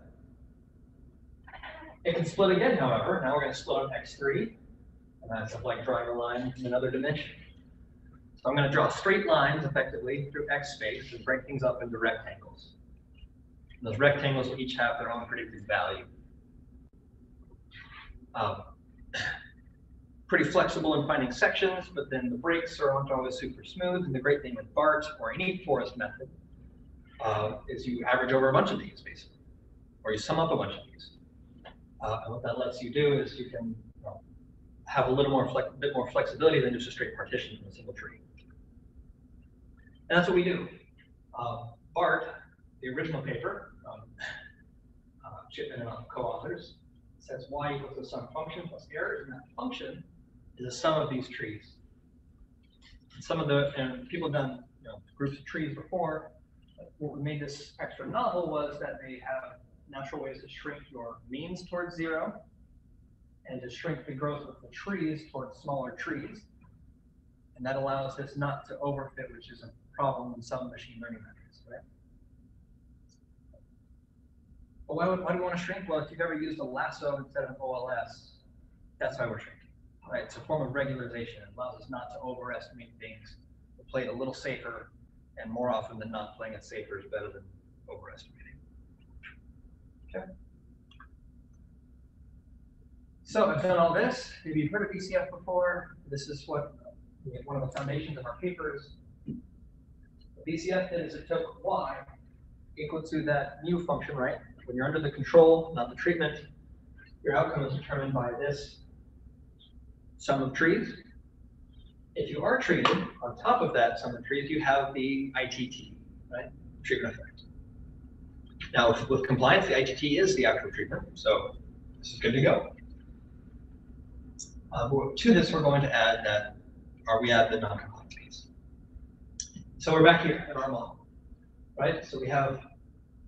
It can split again, however, now we're gonna split on X three, and that's like drawing a line in another dimension. So I'm gonna draw straight lines effectively through X space and break things up into rectangles. And Those rectangles will each have their own predicted value. Um, Pretty flexible in finding sections, but then the breaks are aren't always super smooth. And the great thing with BART or any forest method uh, is you average over a bunch of these basically, or you sum up a bunch of these. Uh, and what that lets you do is you can have a little more flex, bit more flexibility than just a straight partition from a single tree. And that's what we do. Um, BART, the original paper, um, uh, Chipman and co-authors, says y equals to some function plus errors, and that function is a sum of these trees. Some of the, and people have done, you know, groups of trees before. What made this extra novel was that they have natural ways to shrink your means towards zero and to shrink the growth of the trees towards smaller trees. And that allows this not to overfit, which is a problem in some machine learning methods, right? But why, would, why do we want to shrink? Well, if you've ever used a lasso instead of an OLS, that's why we're shrinking. Right? It's a form of regularization. It allows us not to overestimate things, to play it a little safer, and more often than not, playing it safer is better than overestimating. Okay. So I've done all this. Maybe you've heard of BCF before. This is what one of the foundations of our papers. What BCF did is it took y equal to that mu function, right? When you're under the control, not the treatment, your outcome is determined by this sum of trees. If you are treated, on top of that sum of trees, you have the ITT, right? Treatment effect. Now, with- with compliance, the ITT is the actual treatment, so this is good to go. Uh, to this, we're going to add that, or we add the non-compliance piece. So we're back here in our model, right? So we have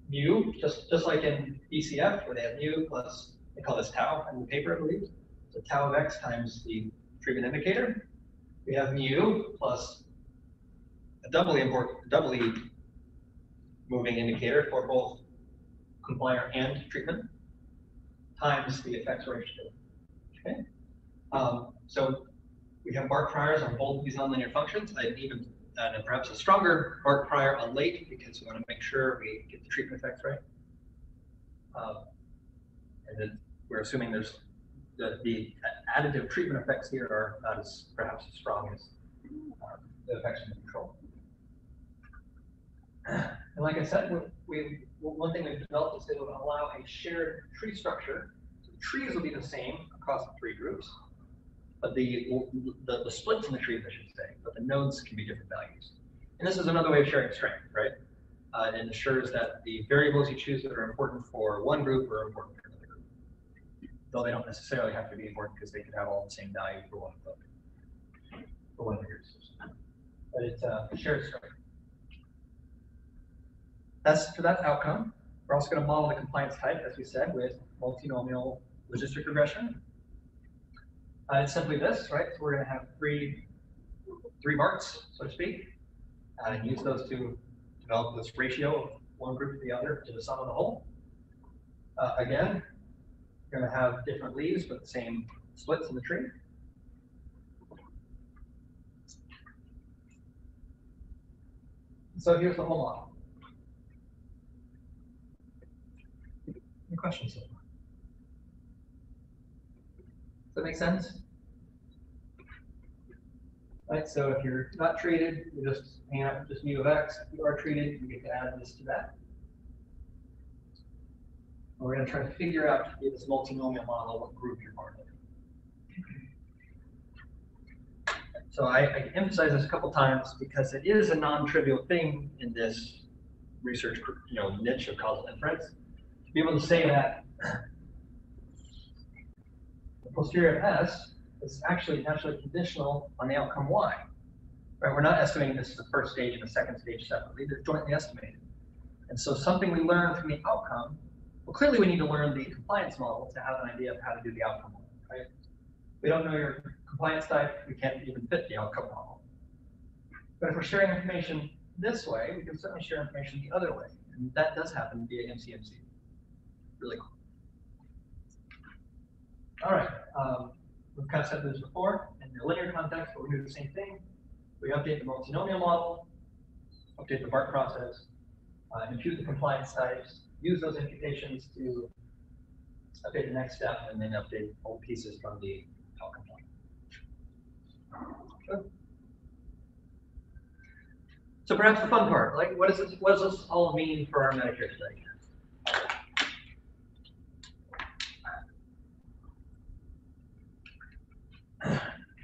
mu, just, just like in BCF, where they have mu plus, they call this tau in the paper, I believe. So tau of x times the treatment indicator. We have mu plus a doubly important, doubly moving indicator for both complier and treatment times the effects ratio. Okay? Um, so we have BART priors on both these nonlinear functions. I even, and perhaps a stronger BART prior on late because we want to make sure we get the treatment effects right. Um, and then we're assuming there's the, the additive treatment effects here are not as perhaps as strong as um, the effects the control. And like I said, we, we, one thing we've developed is will allow a shared tree structure. So trees will be the same across the three groups, but the, the, the splits in the trees, I should say, but the nodes can be different values. And this is another way of sharing strength, right? Uh, it ensures that the variables you choose that are important for one group are important for another group. Though they don't necessarily have to be important because they could have all the same value for one them. For one groups. But it's uh, shared strength. That's for that outcome. We're also going to model the compliance type, as we said, with multinomial logistic regression uh, it's simply this, right? So we're going to have three, three marks, so to speak, uh, and use those to develop this ratio of one group to the other to the sum of the whole. Uh, again, you're going to have different leaves, but the same splits in the tree. So here's the whole model. Any questions? That make sense? Right, so if you're not treated, you just hang out just mu of x. If you are treated, you get to add this to that. We're gonna try to figure out, in this multinomial model, what group you're part of. So I, I emphasize this a couple times because it is a non-trivial thing in this research, you know, niche of causal inference. To be able to say that posterior S is actually naturally conditional on the outcome Y. Right, we're not estimating this as the first stage and the second stage separately, they're jointly estimated. And so something we learn from the outcome, well, clearly we need to learn the compliance model to have an idea of how to do the outcome model, right? We don't know your compliance type, we can't even fit the outcome model. But if we're sharing information this way, we can certainly share information the other way. And that does happen via MCMC. Really cool. All right, um, we've kind of said this before, in the linear context, but we do the same thing. We update the multinomial model, update the BART process, uh, impute the compliance types, use those imputations to update the next step, and then update all pieces from the outcome model. Good. So perhaps the fun part, like what does this, what does this all mean for our Medicare study?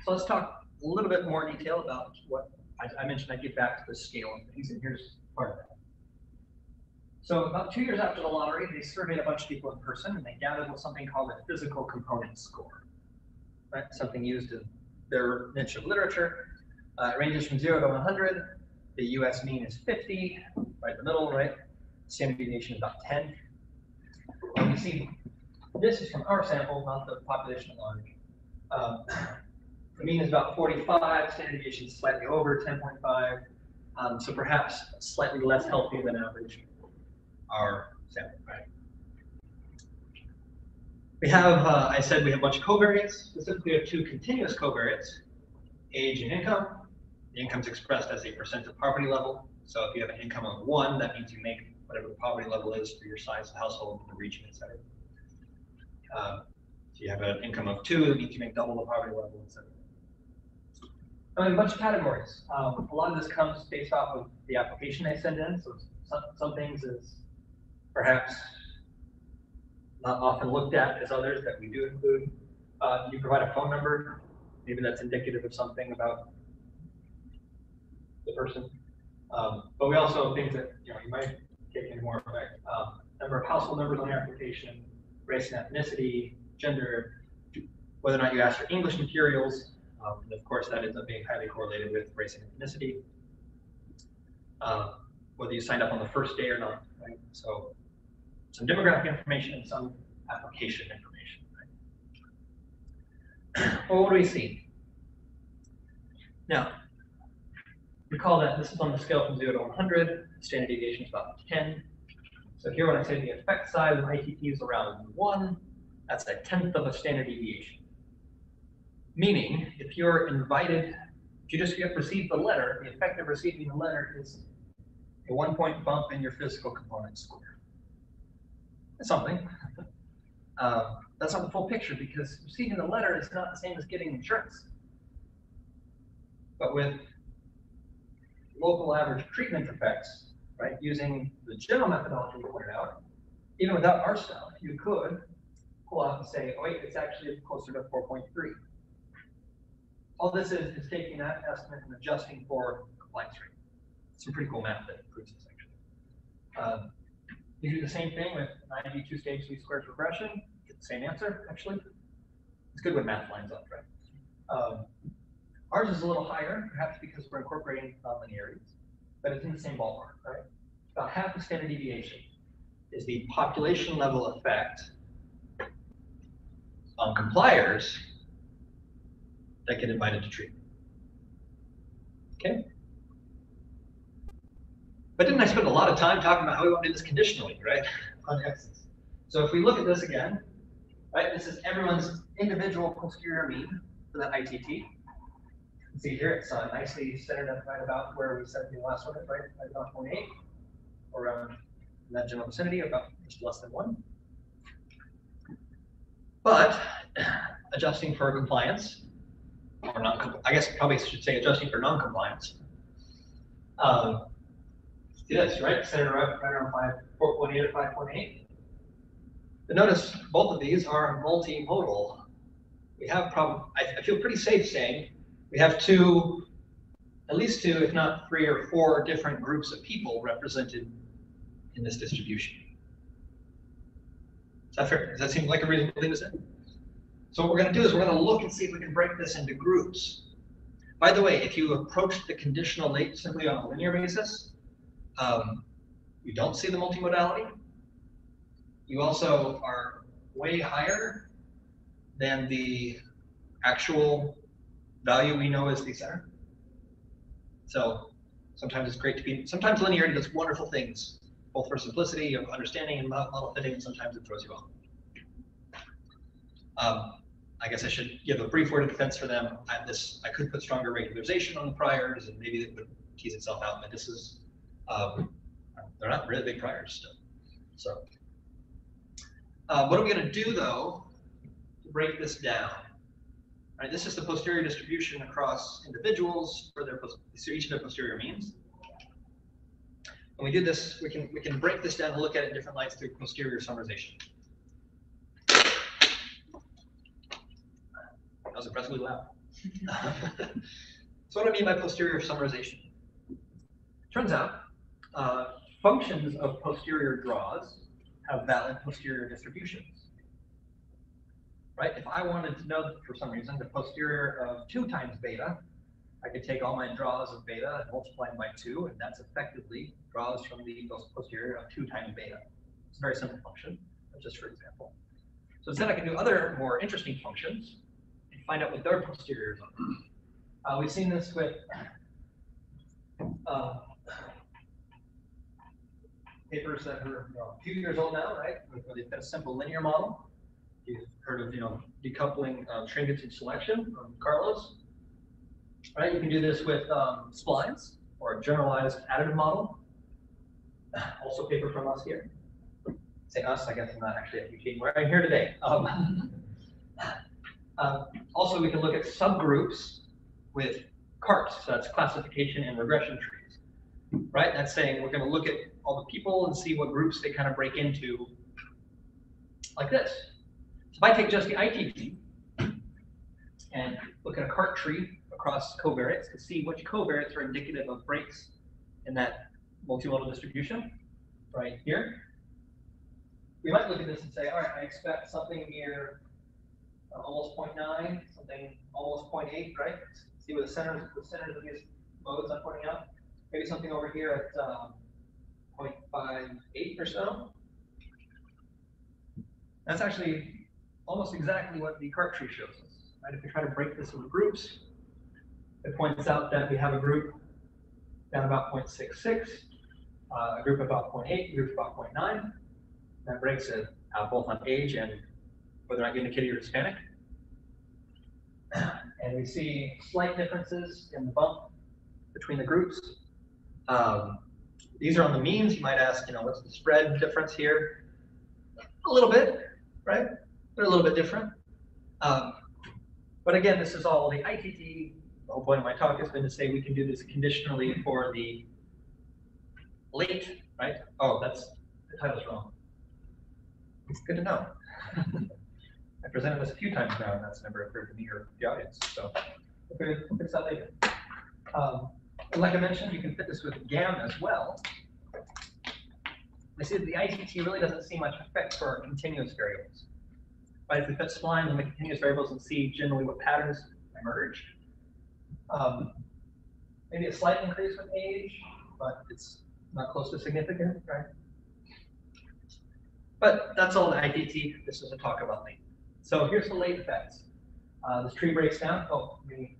So let's talk a little bit more detail about what I, I mentioned. I get back to the scale of things, and here's part of that. So about two years after the lottery, they surveyed a bunch of people in person, and they gathered something called a physical component score, right? Something used in their niche of literature. Uh, it ranges from zero to 100. The US mean is 50, right in the middle, right? Standard deviation is about 10. And you see, this is from our sample, not the population at large. Um, the mean is about 45, standard deviation is slightly over 10.5. Um, so perhaps slightly less healthy than average, our sample, right? We have, uh, I said we have a bunch of covariates. Specifically, we have two continuous covariates, age and income. The income is expressed as a percent of poverty level. So if you have an income of one, that means you make whatever the poverty level is for your size of household, the region, et cetera. Um, if you have an income of two, that means you make double the poverty level, et cetera. I mean, a bunch of categories. Um, a lot of this comes based off of the application they send in. So some, some things is perhaps not often looked at as others that we do include. Uh, you provide a phone number, maybe that's indicative of something about the person. Um, but we also things that, you know, you might take into more effect. Um, number of household members on your application, race and ethnicity, gender, whether or not you ask for English materials. Um, and of course, that ends up being highly correlated with race and ethnicity. Um, whether you signed up on the first day or not, right? So some demographic information and some application information. Right? Well, what do we see? Now, recall that this is on the scale from 0 to 100. Standard deviation is about 10. So here when I say the effect size of ITT is around 1, that's a tenth of a standard deviation. Meaning, if you're invited, if you just received the letter, the effect of receiving the letter is a one point bump in your physical component score. That's something. Um, that's not the full picture because receiving the letter is not the same as getting insurance. But with local average treatment effects, right, using the general methodology we pointed out, even without our stuff, you could pull out and say, oh wait, it's actually closer to 4.3. All this is, is taking that estimate and adjusting for compliance rate. Some pretty cool math that proves this actually. Um, you do the same thing with 92 stage least squares regression, get the same answer, actually. It's good when math lines up, right? Um, ours is a little higher, perhaps because we're incorporating nonlinearities, but it's in the same ballpark, right? About half the standard deviation is the population level effect on compliers that get invited to treatment. Okay? But didn't I spend a lot of time talking about how we want to do this conditionally, right? On x's. So if we look at this again, right, this is everyone's individual posterior mean for that ITT. See here it's uh, nicely centered up right about where we set the last one, right, at about 0.8, or around that general vicinity, about just less than one. But adjusting for compliance, or non, I guess probably should say adjusting for non-compliance. Um, this, right, centered right, around five, four point eight five point eight. But notice, both of these are multimodal. We have prob, I, I feel pretty safe saying, we have two, at least two, if not three or four different groups of people represented in this distribution. Is that fair? Does that seem like a reasonable thing to say? So what we're gonna do is we're gonna look and see if we can break this into groups. By the way, if you approach the conditional rate simply on a linear basis, um, you don't see the multimodality. You also are way higher than the actual value we know is the center. So sometimes it's great to be, sometimes linearity does wonderful things, both for simplicity of understanding and model fitting, and sometimes it throws you off. Um, I guess I should give a brief word of defense for them. I, this, I could put stronger regularization on the priors and maybe it would tease itself out, but this is, um, they're not really big priors still. So, uh, what are we gonna do though, to break this down? All right, this is the posterior distribution across individuals for their, so each of their posterior means. When we do this, we can, we can break this down and look at it in different lights through posterior summarization. That was impressively loud. So what do I mean by posterior summarization? Turns out, uh, functions of posterior draws have valid posterior distributions. Right? If I wanted to know for some reason the posterior of two times beta, I could take all my draws of beta and multiply them by two, and that's effectively draws from the posterior of two times beta. It's a very simple function, just for example. So instead I can do other more interesting functions find out what their posteriors are. Uh, we've seen this with uh, papers that are you know, a few years old now, right? Where they've got a simple linear model. You've heard of, you know, decoupling uh, trinketed selection from Carlos. Right, you can do this with um, splines or a generalized additive model. Also paper from us here. Say us, I guess I'm not actually at UT, where I'm here today. Um, uh, also, we can look at subgroups with CARTs, so that's classification and regression trees. Right, that's saying we're gonna look at all the people and see what groups they kind of break into like this. So if I take just the ITT and look at a cart tree across covariates to see which covariates are indicative of breaks in that multimodal distribution, right here. We might look at this and say, all right, I expect something near almost 0.9, something almost 0.8, right? See where the centers, the centers of these modes I'm pointing out? Maybe something over here at um, 0.58 or so. That's actually almost exactly what the cart tree shows us, right? If we try to break this into groups, it points out that we have a group down about 0.66, uh, a group about 0.8, a group about 0.9. That breaks it out both on age and whether you're indicated you're Hispanic. And we see slight differences in the bump between the groups. Um, these are on the means. You might ask, you know, what's the spread difference here? A little bit, right? They're a little bit different. Um, but again, this is all the ITT. The whole point of my talk has been to say we can do this conditionally for the late, right? Oh, that's, the title's wrong. It's good to know. I presented this a few times now, and that's never occurred to me or the audience, so we'll fix that later. Um, like I mentioned, you can fit this with GAM as well. I see that the ITT really doesn't see much effect for our continuous variables. Right, if we fit splines on the continuous variables and see generally what patterns emerge. Um, maybe a slight increase with age, but it's not close to significant, right? But that's all the ITT. This is a talk about late. So here's the late effects. Uh, this tree breaks down. Oh, me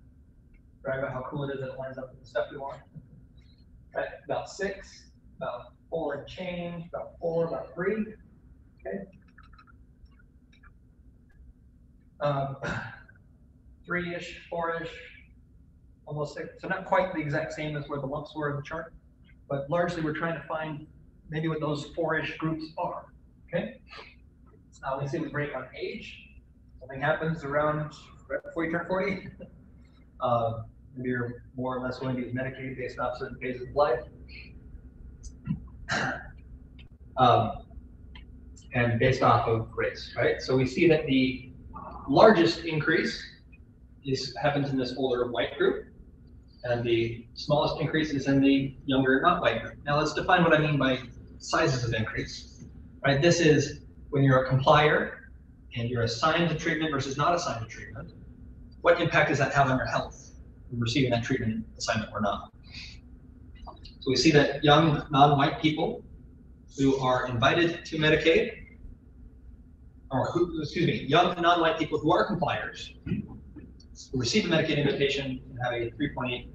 brag about how cool it is that it lines up with the stuff we want. Right, about six, about four and change, about four, about three. Okay. Um, three-ish, four-ish, almost six. So not quite the exact same as where the lumps were in the chart, but largely we're trying to find maybe what those four-ish groups are. Okay. Uh, we see we break on age. Something happens around right before you turn forty. Uh, maybe you're more or less willing to use Medicaid based off certain phases of life. Um, and based off of race, right? So we see that the largest increase is, happens in this older white group. And the smallest increase is in the younger not white group. Now let's define what I mean by sizes of increase. Right, this is when you're a complier and you're assigned to treatment versus not assigned to treatment. What impact does that have on your health, receiving that treatment assignment or not? So we see that young non-white people who are invited to Medicaid, or who, excuse me, young non-white people who are compliers, who receive a Medicaid invitation and have a 3.8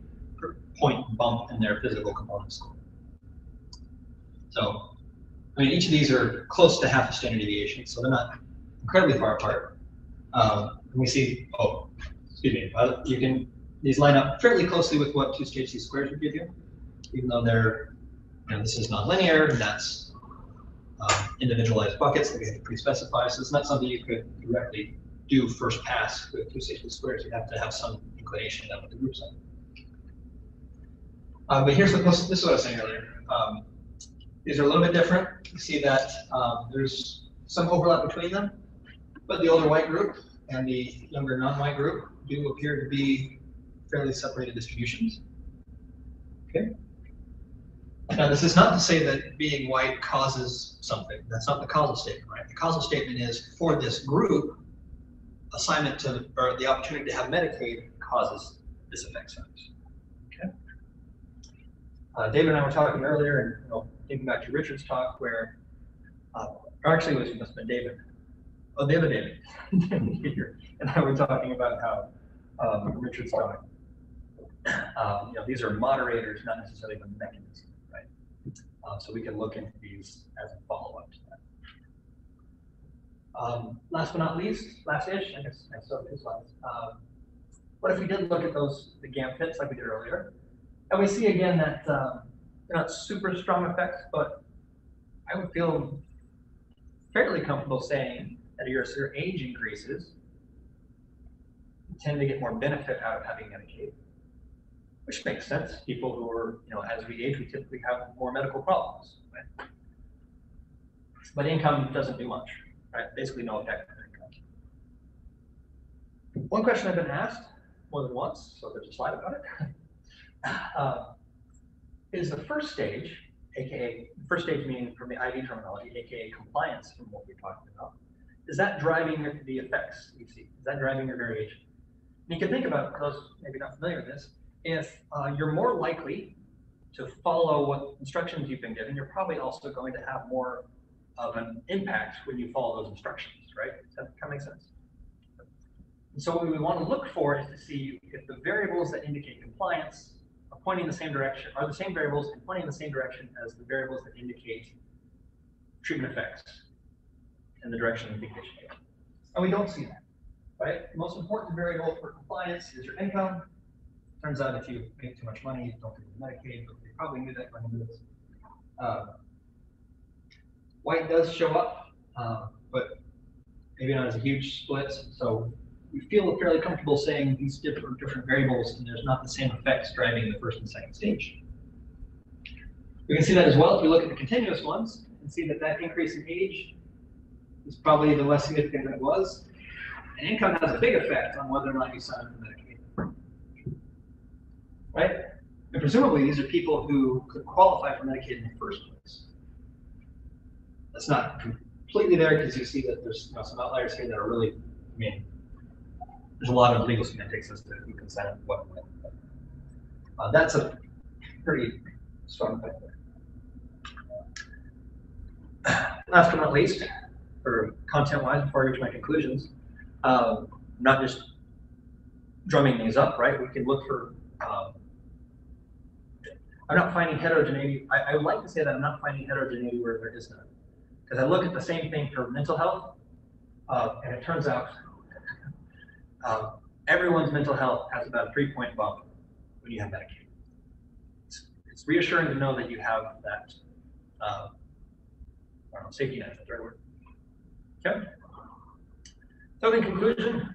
point bump in their physical component score. So, I mean, each of these are close to half a standard deviation, so they're not incredibly far apart. Um, we see, oh, excuse me, uh, you can, these line up fairly closely with what two-stage least squares would give you, even though they're, you know, this is nonlinear, and that's um, individualized buckets that we have to pre-specify, so it's not something you could directly do first pass with two-stage least squares, you have to have some inclination of what the groups are. Uh, but here's what, this this is what I was saying earlier. Um, these are a little bit different. You see that um, there's some overlap between them, but the older white group and the younger non-white group do appear to be fairly separated distributions. Okay. Now, this is not to say that being white causes something. That's not the causal statement, right? The causal statement is for this group, assignment to, or the opportunity to have Medicaid causes this effect size. Okay. Uh, David and I were talking earlier, and you know, thinking back to Richard's talk, where, uh, actually, it was it must have been David. Oh, the other David, David and I were talking about how um, Richard's talk. Um, you know, these are moderators, not necessarily the mechanism, right? Uh, so we can look into these as a follow-up to that. Um, last but not least, last-ish, I guess I still two slides. Um, what if we did look at those the GAM fits like we did earlier, and we see again that um, they're not super strong effects, but I would feel fairly comfortable saying as your age increases, you tend to get more benefit out of having Medicaid, which makes sense. People who are, you know, as we age, we typically have more medical problems. Right? But income doesn't do much, right? Basically, no effect on income. One question I've been asked more than once, so there's a slide about it, uh, is the first stage, aka first stage meaning from the IV terminology, aka compliance from what we're talking about, is that driving the- the effects you see? Is that driving your variation? And you can think about those maybe not familiar with this. If uh, you're more likely to follow what instructions you've been given, you're probably also going to have more of an impact when you follow those instructions, right? Does that of make sense? And so what we want to look for is to see if the variables that indicate compliance are pointing in the same direction, are the same variables and pointing in the same direction as the variables that indicate treatment effects in the direction of the indication. And we don't see that, right? The most important variable for compliance is your income. Turns out if you make too much money, you don't get Medicaid, but you probably knew that going into this. Uh, White does show up, uh, but maybe not as a huge split, so we feel fairly comfortable saying these different, different variables, and there's not the same effects driving the first and second stage. We can see that as well if we look at the continuous ones and see that that increase in age is probably the less significant than it was. And income has a big effect on whether or not you sign up for Medicaid. Right? And presumably these are people who could qualify for Medicaid in the first place. That's not completely there because you see that there's you know, some outliers here that are really, I mean, there's a lot of legal semantics as to who can sign up what. when, Uh, that's a pretty strong factor. Last but not least, or content-wise, before I reach my conclusions, um, not just drumming these up, right? We can look for. Um, I'm not finding heterogeneity. I, I would like to say that I'm not finding heterogeneity where there is none, because I look at the same thing for mental health, uh, and it turns out um, everyone's mental health has about a three-point bump when you have Medicaid. It's, it's reassuring to know that you have that. Uh, I don't know, safety net, the right word. Okay. So in conclusion,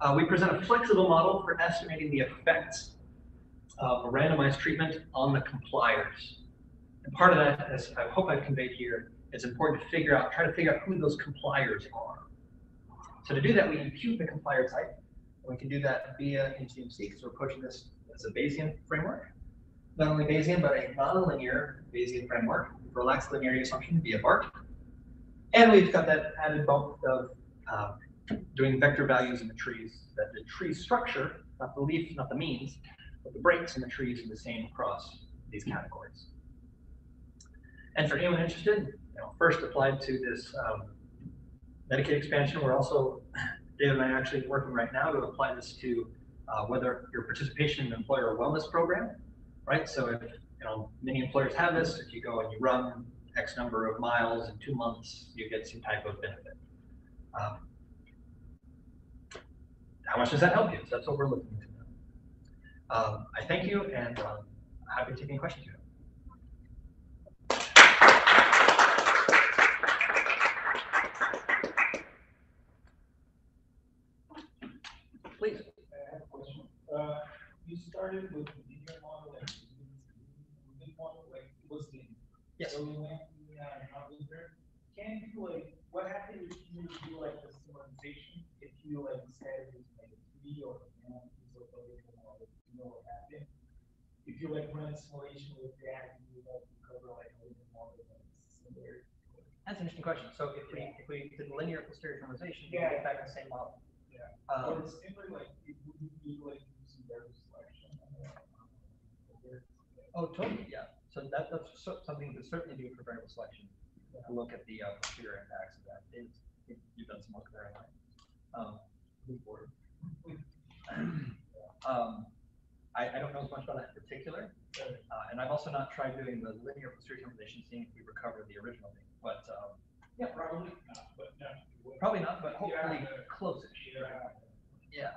uh, we present a flexible model for estimating the effects of a randomized treatment on the compliers. And part of that, as I hope I've conveyed here, it's important to figure out, try to figure out who those compliers are. So to do that, we impute the complier type. And we can do that via MCMC because we're pushing this as a Bayesian framework. Not only Bayesian, but a nonlinear Bayesian framework. Relaxed linearity assumption via BART. And we've got that added bump of uh, doing vector values in the trees, that the tree structure, not the leaf, not the means, but the breaks in the trees are the same across these categories. And for anyone interested, you know, first applied to this um, Medicaid expansion, we're also, David and I are actually working right now to apply this to uh, whether your participation in an employer wellness program, right? So if, you know, many employers have this, if you go and you run X number of miles in two months, you get some type of benefit. Um, how much does that help you? So that's what we're looking to know. Um, I thank you and um, happy to take any questions you have. Please. I have a question. Uh, you started with the linear model and the linear model, like, it was the. Yes. So we went, to, uh. Can you, like, what happens if you do like the summarization, if you like said it was like three or nine, piece of the linear model, you know what happened? If you like run a simulation with that, you like cover like a linear model that's similar. That's an interesting question. So if we, if we did linear posterior normalization, we Yeah. get back the same model. Yeah. Um, Or it's simply like, it wouldn't be like using their selection. Oh, totally, yeah. So that, that's so- something to certainly do for variable selection. Look at the uh, posterior impacts of that. It's, it- you've done some work there, right? Um, move forward. Um, I, I don't know as much about that in particular, uh, and I've also not tried doing the linear posterior normalization, seeing if we recover the original thing, but, um, Yeah, probably not, but no. it would- probably not, but hopefully Yeah. close-ish. Yeah. Yeah,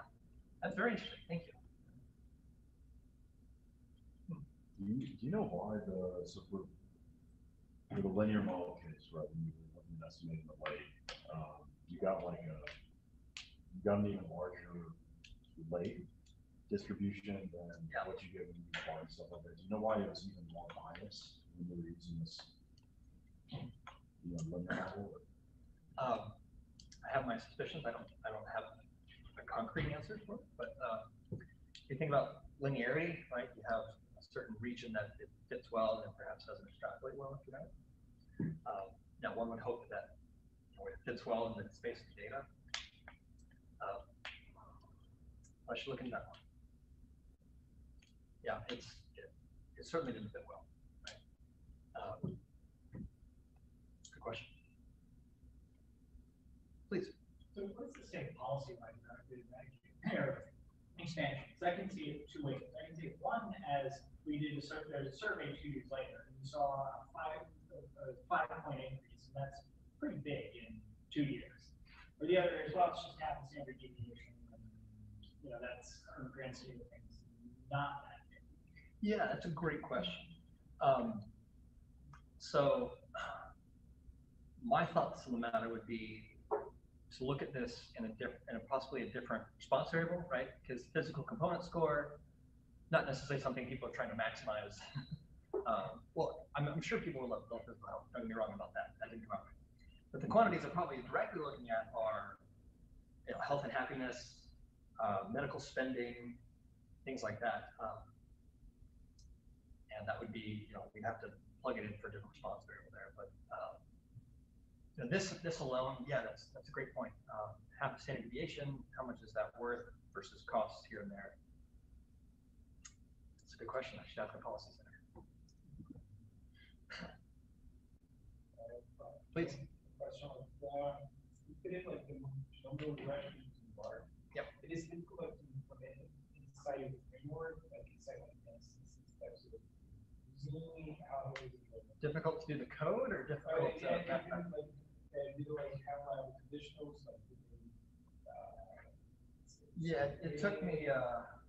that's very interesting. Thank you. Do you, do you know why the, so for, for the linear model case, right, when you were looking at estimating the late, um, you got like a, you got an even larger late distribution than Yeah. what you get in the BART and stuff like that. Do you know why it was even more biased when you were using this? You know, linear model? Um, I have my suspicions. I don't, I don't have a concrete answer for it, but, uh, if you think about linearity, right, you have certain region that it fits well and perhaps doesn't extrapolate well you know. Um, now, one would hope that, you know, it fits well in the space of data. Um, I should look into that one. Yeah, it's, it, it certainly didn't fit well, right? Um, Good question. Please. So what's the same policy like that with Medicaid expansions? I can see it two ways. I can see it one as we did a survey, a survey two years later, and we saw a five, a five point increase, and that's pretty big in two years. Or the other is, well, it's just half the standard deviation, and, you know, that's, the grand scheme of things, not that big. Yeah, that's a great question. Um, so my thoughts on the matter would be to look at this in a different, in a possibly a different response variable, right? Because physical component score, not necessarily something people are trying to maximize. Um, well, I'm, I'm sure people will love love physical health. Don't get me wrong about that. That didn't come right. But the quantities I'm probably directly looking at are, you know, health and happiness, uh, medical spending, things like that. Um, and that would be, you know, we'd have to plug it in for a different response variable there, but, um, you know, this, this alone, yeah, that's, that's a great point. Um, half a standard deviation, how much is that worth versus costs here and there? It's a good question. I should ask the policy center. Uh, Please. Question, uh, you like the number of restrooms in. Yep. It is difficult to implement inside of the framework, like inside of the instances types of. Zooming out. Difficult to do the code or Uh, difficult yeah, to? yeah, yeah, like, uh, do like have like conditionals, like. uh, Yeah, it took me, uh, some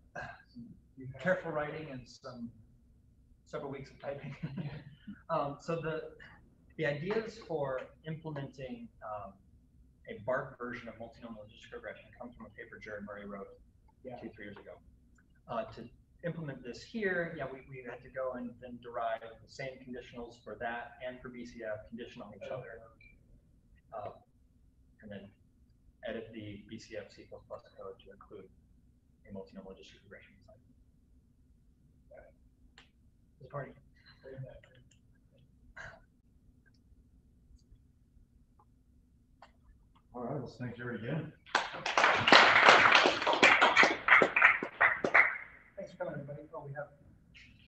careful writing and some, several weeks of typing. Um, so the, the ideas for implementing, um, a BART version of multinomial logistic regression. It comes from a paper Jared Murray wrote Yeah. two, three years ago. Uh, to implement this here, yeah, we, we had to go and then derive the same conditionals for that and for BCF condition on each other. Uh, And then edit the BCF C++ code to include a multinomial logistic regression. This party. All right, let's thank Jared again. Thanks for coming, everybody. Oh, we have